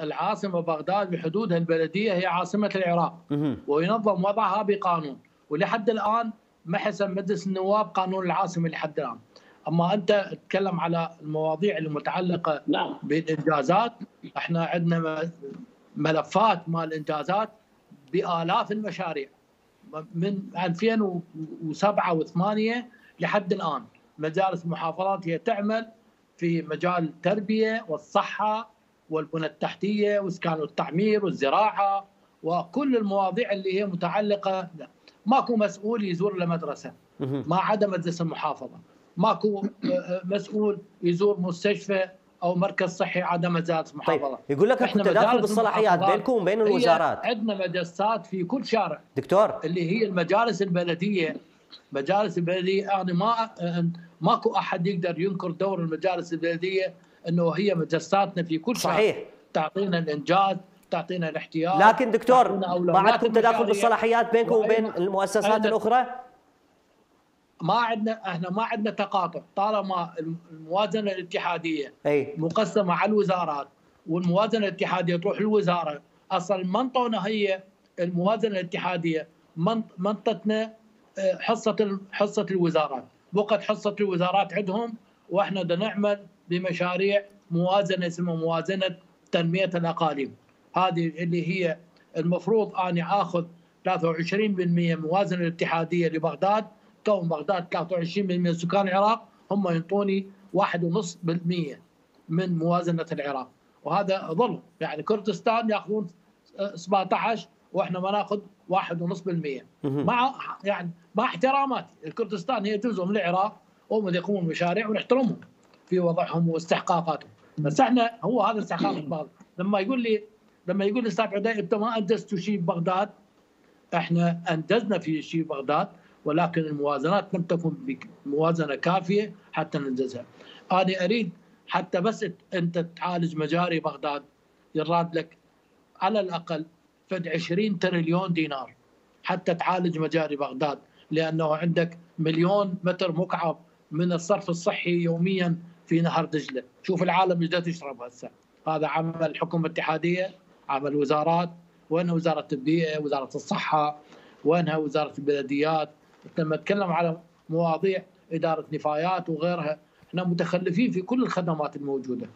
العاصمة بغداد بحدودها البلدية هي عاصمة العراق. وينظم وضعها بقانون. ولحد الآن ما حسب مجلس النواب قانون العاصمة لحد الآن. أما أنت تتكلم على المواضيع المتعلقة نعم. بالإنجازات إحنا عندنا ملفات مال الانجازات بآلاف المشاريع. من 2007 و8 لحد الآن. مجالس المحافظات هي تعمل في مجال التربية والصحة والبنى التحتية واسكان التعمير والزراعة وكل المواضيع اللي هي متعلقة ماكو مسؤول يزور المدرسة. ما عدا مجلس المحافظة. ماكو آه، آه، مسؤول يزور مستشفى أو مركز صحي عدا مجالس محافظة. طيب يقول لك اكو تداخل بالصلاحيات بينكم وبين الوزارات. عندنا مجلسات في كل شارع. دكتور. اللي هي المجالس البلدية. مجالس البلدية أنا ما ماكو أحد يقدر ينكر دور المجالس البلدية إنه هي مجلساتنا في كل شارع صحيح. تعطينا الإنجاز تعطينا الاحتياط لكن دكتور ما عندكم تداخل بالصلاحيات بينكم وبين المؤسسات الأخرى؟ ما عندنا إحنا ما عندنا تقاطع. طالما الموازنة الاتحادية أي. مقسمة على الوزارات والموازنة الاتحادية تروح للوزارة أصلا منطقنا هي الموازنة الاتحادية منطقتنا آه، حصة حصة الوزارات. بقت حصة الوزارات عندهم وإحنا بدنا نعمل بمشاريع موازنة اسمها موازنة تنمية الأقاليم. هذه اللي هي المفروض أني آخذ 23% موازنة الاتحادية لبغداد. كون بغداد 23% من سكان العراق هم ينطوني 1.5% من موازنة العراق. وهذا ظلم. يعني كردستان يأخذون 17 وإحنا ما نأخذ 1.5% مع يعني مع احتراماتي الكردستان هي جزء من العراق وهم يقومون بمشاريع ونحترمهم. في وضعهم واستحقاقاتهم. بس إحنا هو هذا استحقاق لما يقول لي لما يقول لي أستاذ عدي أنت ما انجزت شيء ببغداد؟ إحنا انجزنا في شيء بغداد ولكن الموازنات لم تكن بموازنه كافية حتى ننجزها. أنا أريد حتى بس انت تعالج مجاري بغداد يراد لك على الأقل فد 20 تريليون دينار حتى تعالج مجاري بغداد لأنه عندك مليون متر مكعب من الصرف الصحي يوميا في نهر دجلة، شوف العالم إيش تشرب هسه، هذا عمل حكومة اتحادية، عمل وزارات، وين وزارة البيئة، وزارة الصحة، وينها وزارة البلديات، لما نتكلم على مواضيع إدارة نفايات وغيرها إحنا متخلفين في كل الخدمات الموجودة.